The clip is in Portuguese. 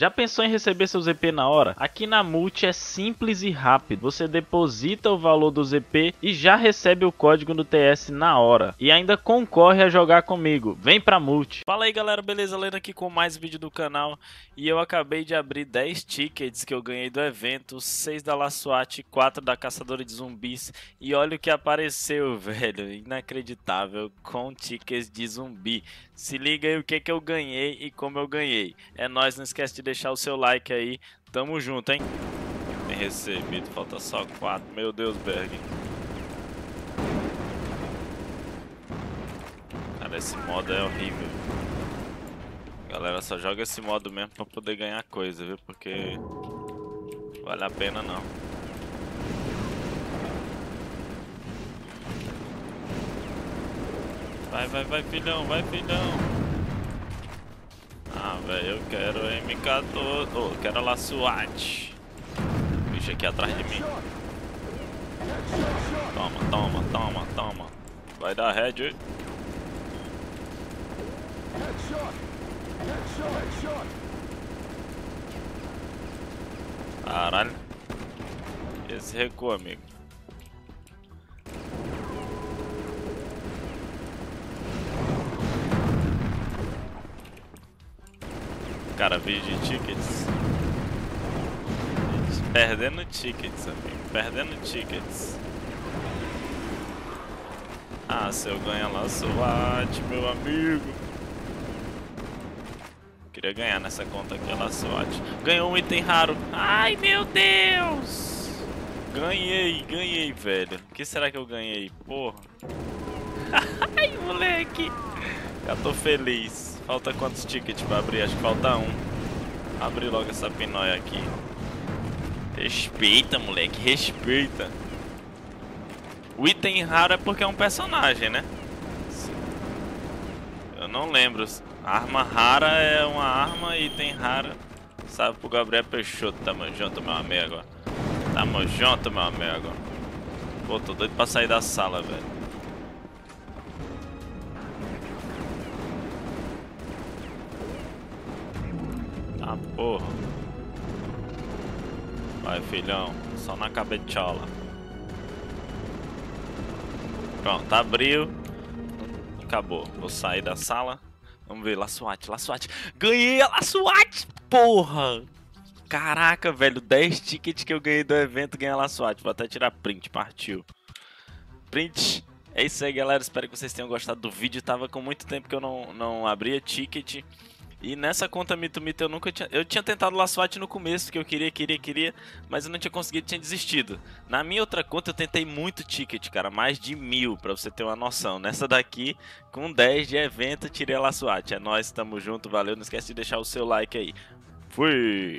Já pensou em receber seu ZP na hora? Aqui na Multi é simples e rápido. Você deposita o valor do ZP e já recebe o código no TS na hora. E ainda concorre a jogar comigo. Vem pra Multi. Fala aí galera, beleza? Lendo aqui com mais vídeo do canal. E eu acabei de abrir 10 tickets que eu ganhei do evento. 6 da La SWAT, 4 da Caçadora de Zumbis. E olha o que apareceu, velho. Inacreditável. Com tickets de zumbi. Se liga aí o que, que eu ganhei e como eu ganhei. É nóis, não esquece de deixar o seu like aí. Tamo junto, hein? Bem recebido, falta só quatro. Meu Deus, Berg. Cara, esse modo é horrível. Galera, só joga esse modo mesmo pra poder ganhar coisa, viu? Porque vale a pena não. Vai, vai, vai, filhão, vai, filhão. Ah, velho, eu quero MK14. Oh, quero lá SWAT. Bicho aqui atrás de mim. Toma, toma, toma, toma. Vai dar head. Caralho. Esse recua, amigo. Cara, vídeo de tickets. Perdendo tickets, amigo. Perdendo tickets. Ah, se eu ganhar lá SWAT, meu amigo. Queria ganhar nessa conta aqui, lá SWAT. Ganhou um item raro. Ai, meu Deus! Ganhei, ganhei, velho. O que será que eu ganhei? Porra. Ai, moleque. Já tô feliz. Falta quantos tickets pra abrir? Acho que falta um. Abre logo essa pinóia aqui. Respeita, moleque, respeita. O item raro é porque é um personagem, né? Eu não lembro. Arma rara é uma arma e item raro. Sabe pro Gabriel Peixoto. Tamo junto, meu amigo. Tamo junto, meu amigo. Pô, tô doido pra sair da sala, velho. Ah, porra. Vai, filhão. Só na cabeçola. Pronto, abriu. Acabou. Vou sair da sala. Vamos ver, La SWAT, La SWAT. Ganhei a La SWAT! Porra! Caraca, velho. 10 tickets que eu ganhei do evento ganhei a La SWAT. Vou até tirar print, partiu. Print. É isso aí, galera. Espero que vocês tenham gostado do vídeo. Tava com muito tempo que eu não, não abria ticket. E nessa conta Mito Mito eu nunca tinha. Eu tinha tentado La SWAT no começo, que eu queria, queria, queria, mas eu não tinha conseguido, tinha desistido. Na minha outra conta eu tentei muito ticket, cara, mais de mil, pra você ter uma noção. Nessa daqui, com 10 de evento, tirei a La SWAT. É nóis, tamo junto, valeu. Não esquece de deixar o seu like aí. Fui!